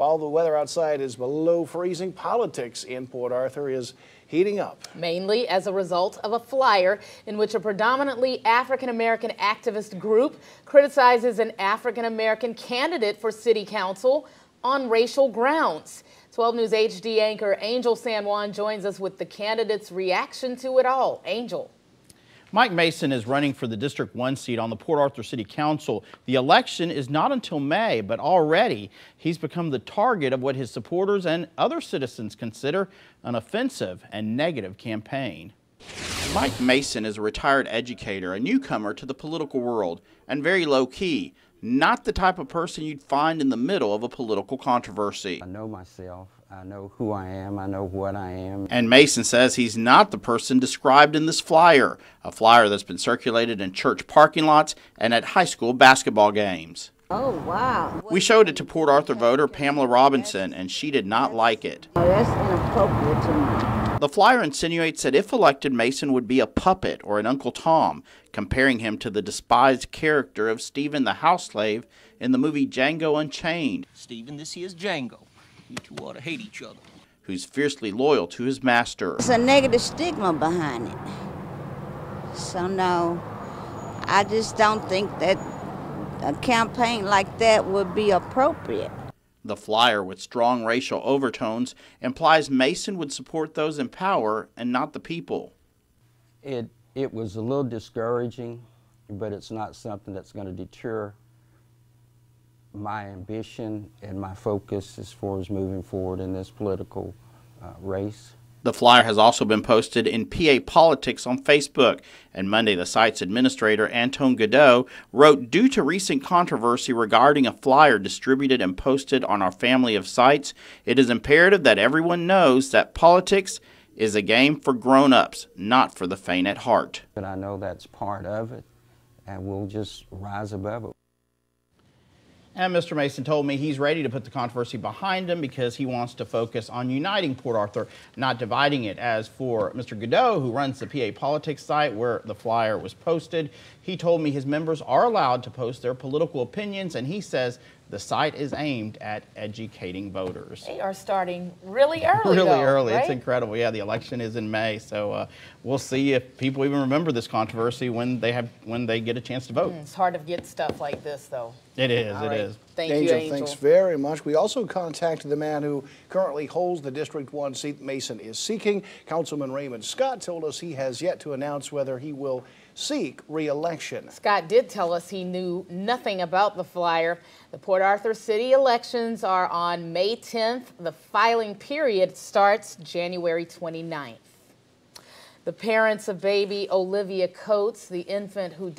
While the weather outside is below freezing, politics in Port Arthur is heating up. Mainly as a result of a flyer in which a predominantly African American activist group criticizes an African American candidate for city council on racial grounds. 12 News HD anchor Angel San Juan joins us with the candidate's reaction to it all. Angel. Mike Mason is running for the District 1 seat on the Port Arthur City Council. The election is not until May, but already he's become the target of what his supporters and other citizens consider an offensive and negative campaign. Mike Mason is a retired educator, a newcomer to the political world, and very low key. Not the type of person you'd find in the middle of a political controversy. I know myself. I know who I am. I know what I am. And Mason says he's not the person described in this flyer, a flyer that's been circulated in church parking lots and at high school basketball games. Oh, wow. We showed it to Port Arthur voter Pamela Robinson, and she did not like it. Oh, that's inappropriate to me. The flyer insinuates that if elected, Mason would be a puppet or an Uncle Tom, comparing him to the despised character of Stephen the house slave in the movie Django Unchained. Stephen, this here's Django. You two ought to hate each other. Who's fiercely loyal to his master. There's a negative stigma behind it. So, no, I just don't think that a campaign like that would be appropriate. The flyer, with strong racial overtones, implies Mason would support those in power and not the people. It, it was a little discouraging, but it's not something that's going to deter my ambition and my focus as far as moving forward in this political uh, race. The flyer has also been posted in PA Politics on Facebook, and Monday the site's administrator, Anton Godot, wrote Due to recent controversy regarding a flyer distributed and posted on our family of sites, it is imperative that everyone knows that politics is a game for grown ups, not for the faint at heart. But I know that's part of it, and we'll just rise above it. And Mr. Mason told me he's ready to put the controversy behind him because he wants to focus on uniting Port Arthur, not dividing it. As for Mr. Godot, who runs the PA Politics site where the flyer was posted, he told me his members are allowed to post their political opinions, and he says the site is aimed at educating voters. They are starting really early. really though, early. Right? It's incredible. Yeah, the election is in May, so uh, we'll see if people even remember this controversy when they have when they get a chance to vote. Mm, It's hard to get stuff like this, though. It is. All It right. is. Thank Angel, you, Angel. thanks very much. We also contacted the man who currently holds the District 1 seat Mason is seeking. Councilman Raymond Scott told us he has yet to announce whether he will seek re-election. Scott did tell us he knew nothing about the flyer. The Port Arthur City elections are on May 10th. The filing period starts January 29th. The parents of baby Olivia Coates, the infant who died